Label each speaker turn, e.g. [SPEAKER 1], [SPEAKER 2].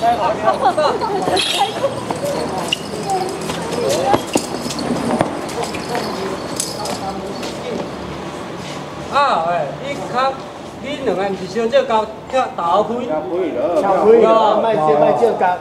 [SPEAKER 1] 啊哎你看你两个人是喜欢这个高挑大好腿啊卖卖这个